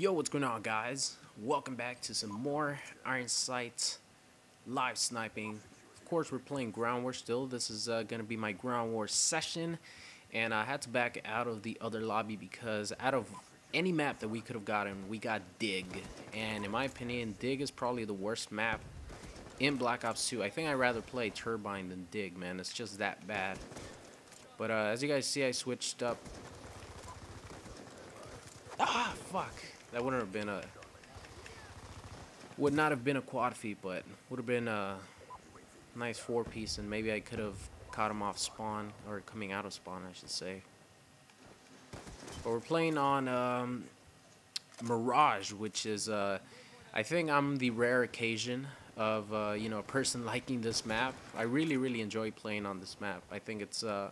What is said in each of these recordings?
Yo, what's going on, guys? Welcome back to some more Iron Sight live sniping. Of course, we're playing Ground War still. This is uh, going to be my Ground War session, and I had to back out of the other lobby because out of any map that we could have gotten, we got Dig. And in my opinion, Dig is probably the worst map in Black Ops 2. I think I'd rather play Turbine than Dig, man. It's just that bad. But uh, as you guys see, I switched up. Ah, fuck. That wouldn't have been a... Would not have been a quad feed, but would have been a nice four-piece, and maybe I could have caught him off spawn, or coming out of spawn, I should say. But we're playing on um, Mirage, which is, uh, I think I'm the rare occasion of, uh, you know, a person liking this map. I really, really enjoy playing on this map. I think it's, uh,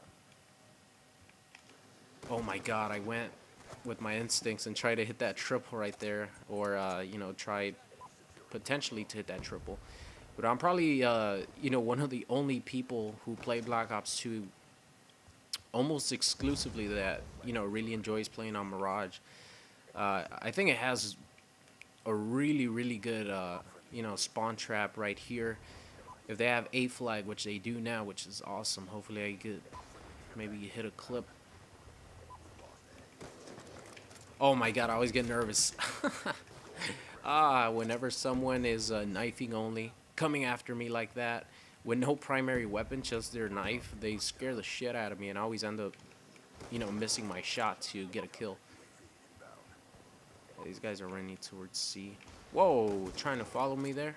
oh my god, I went with my instincts and try to hit that triple right there, or, uh, you know, try potentially to hit that triple. But I'm probably, uh, you know, one of the only people who play Black Ops 2 almost exclusively that you know really enjoys playing on Mirage. Uh, I think it has a really really good uh, you know spawn trap right here. If they have a flag, which they do now, which is awesome. Hopefully I get maybe hit a clip. Oh my god, I always get nervous. ah, whenever someone is uh, knifing only, coming after me like that, with no primary weapon, just their knife, they scare the shit out of me and I always end up, you know, missing my shot to get a kill. These guys are running towards C. Whoa, trying to follow me there?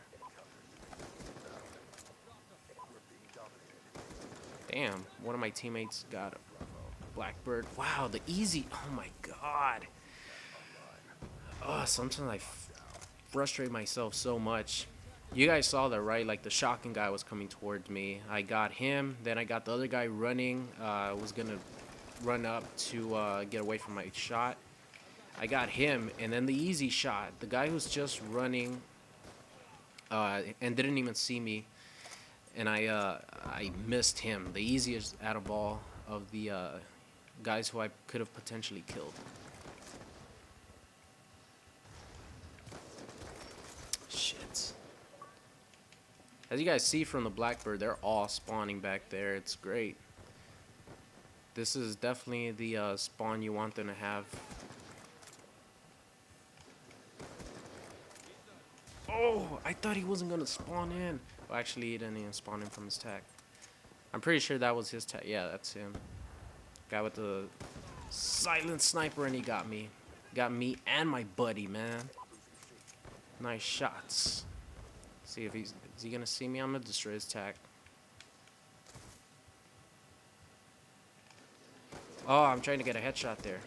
Damn, one of my teammates got a Blackbird. Wow, the easy. Oh my god. Oh, sometimes I frustrate myself so much. You guys saw that, right? Like the shocking guy was coming towards me. I got him. Then I got the other guy running. I uh, was gonna run up to uh, get away from my shot. I got him, and then the easy shot. The guy who's just running uh, and didn't even see me, and I uh, I missed him. The easiest out of all of the uh, guys who I could have potentially killed. As you guys see from the Blackbird, they're all spawning back there. It's great. This is definitely the uh, spawn you want them to have. Oh, I thought he wasn't going to spawn in. Well, actually, he didn't even spawn in from his tag. I'm pretty sure that was his tag. Yeah, that's him. Guy with the silent sniper, and he got me. Got me and my buddy, man. Nice shots. See if he's is he gonna see me? I'm gonna destroy his tack. Oh, I'm trying to get a headshot there.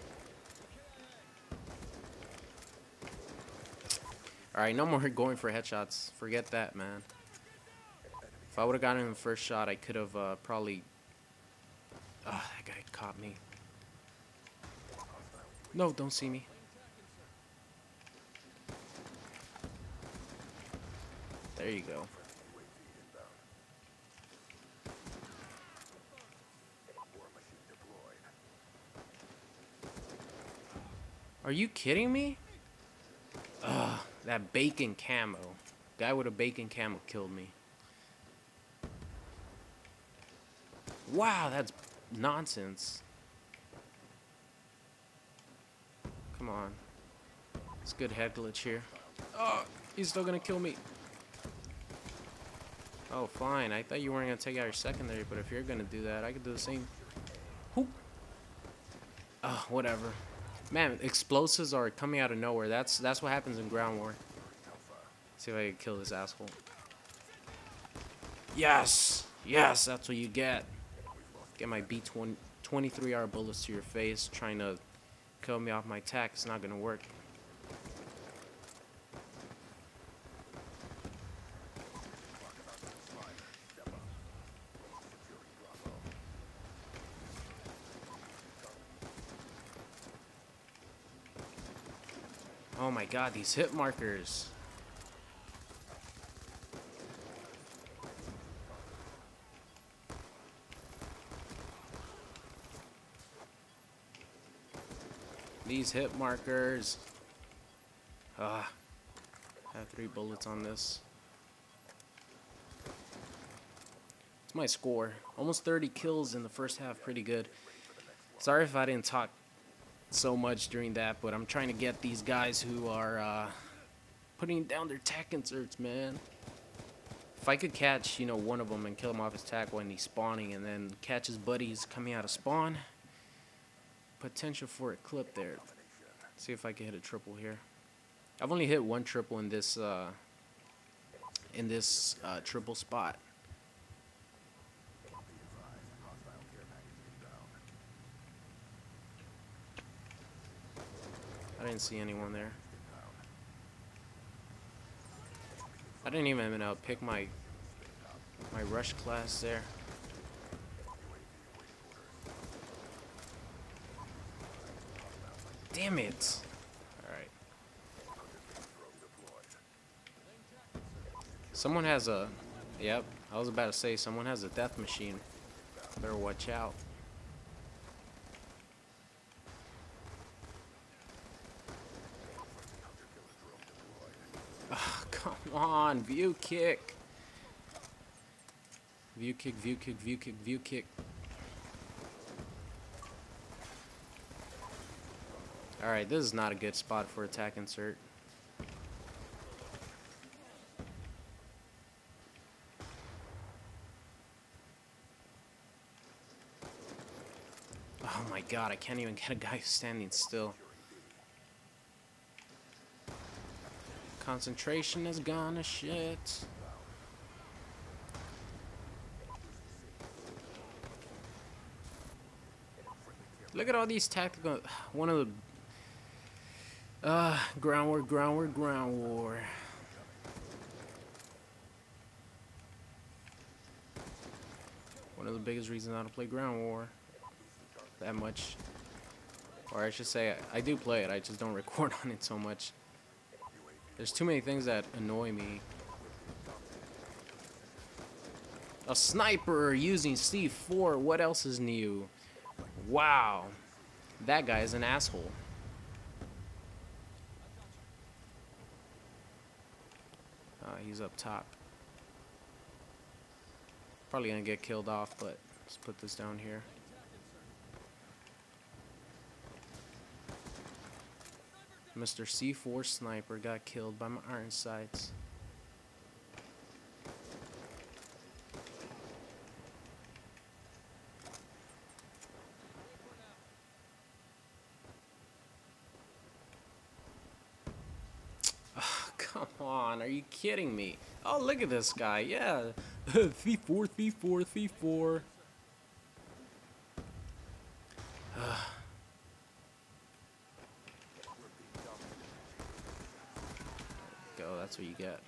Alright, no more going for headshots. Forget that, man. If I would have gotten him the first shot, I could have uh, probably... Oh, that guy caught me. No, don't see me. There you go. Are you kidding me? Ugh, that bacon camo. Guy with a bacon camo killed me. Wow, that's nonsense. Come on. It's good head glitch here. Oh, he's still gonna kill me. Oh, fine. I thought you weren't gonna take out your secondary, but if you're gonna do that, I could do the same. Whoop. Oh, whatever. Man, explosives are coming out of nowhere. That's that's what happens in ground war. See if I can kill this asshole. Yes! Yes, that's what you get. Get my B-20 23R bullets to your face, trying to kill me off my tack. It's not gonna work. Oh my god, these hit markers. These hit markers. Ah. I have three bullets on this. It's my score. Almost 30 kills in the first half. Pretty good. Sorry if I didn't talk so much during that, but I'm trying to get these guys who are uh, putting down their tac inserts, man. If I could catch, you know, one of them and kill him off his tac when he's spawning and then catch his buddies coming out of spawn, potential for a clip there. See if I can hit a triple here. I've only hit one triple in this uh, in this uh, triple spot. I didn't see anyone there. I didn't even uh, pick my my rush class there. Damn it! Alright. Someone has a... Yep, I was about to say, someone has a death machine. Better watch out. Oh, come on, view kick. View kick, view kick, view kick, view kick. Alright, this is not a good spot for attack insert. Oh my god, I can't even get a guy standing still. Concentration is gone to shit. Look at all these tactical. One of the. Uh, ground war, ground war, ground war. One of the biggest reasons I don't play ground war. That much. Or I should say, I do play it, I just don't record on it so much. There's too many things that annoy me. A sniper using C4, what else is new? Wow. That guy is an asshole. Uh, he's up top. Probably gonna get killed off, but let's put this down here. Mr. C4 Sniper got killed by my iron sights. Come on, are you kidding me? Oh, look at this guy. Yeah. V4, V4, V4. Go, that's what you get.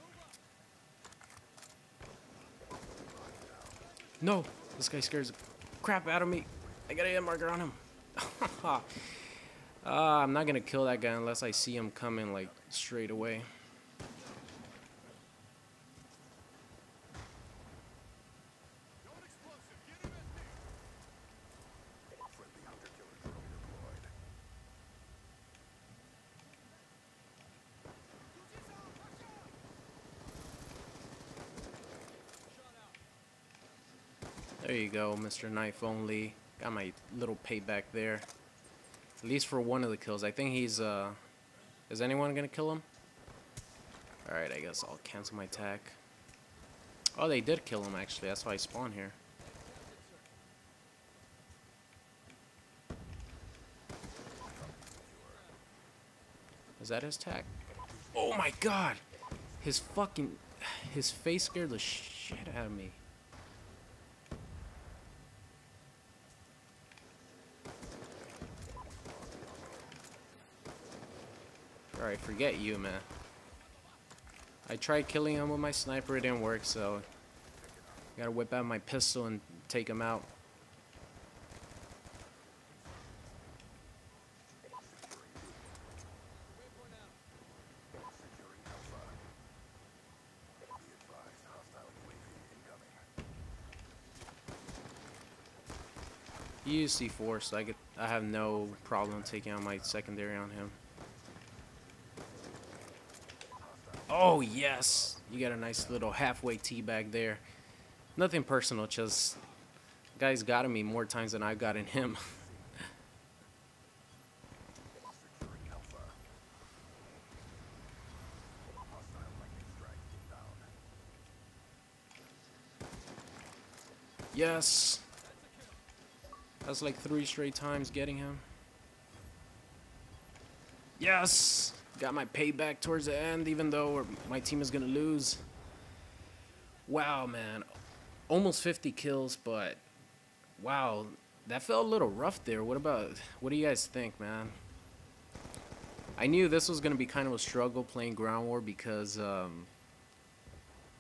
No! This guy scares the crap out of me. I got a hit marker on him. uh, I'm not gonna kill that guy unless I see him coming like straight away. There you go, Mr. Knife Only. Got my little payback there. At least for one of the kills. I think he's, uh... Is anyone gonna kill him? Alright, I guess I'll cancel my attack. Oh, they did kill him, actually. That's why I spawned here. Is that his tack? Oh my god! His fucking... His face scared the shit out of me. Alright, forget you, man. I tried killing him with my sniper, it didn't work, so... I gotta whip out my pistol and take him out. He used C4, so I get I have no problem taking out my secondary on him. Oh, yes. You got a nice little halfway tea bag there. Nothing personal, just guy's gotten me more times than I've gotten him. yes. That's like three straight times getting him. Yes! Got my payback towards the end, even though my team is going to lose. Wow, man. Almost 50 kills, but wow, that felt a little rough there. What about, what do you guys think, man? I knew this was going to be kind of a struggle playing Ground War because, um,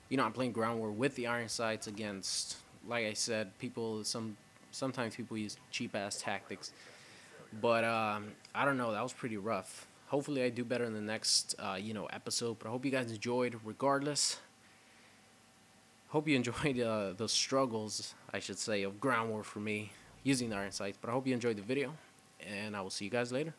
you know, I'm playing Ground War with the Iron Sights against, like I said, people, some sometimes people use cheap-ass tactics. But um, I don't know, that was pretty rough. Hopefully I do better in the next, uh, you know, episode. But I hope you guys enjoyed regardless. Hope you enjoyed uh, the struggles, I should say, of ground war for me using the Iron Sights. But I hope you enjoyed the video. And I will see you guys later.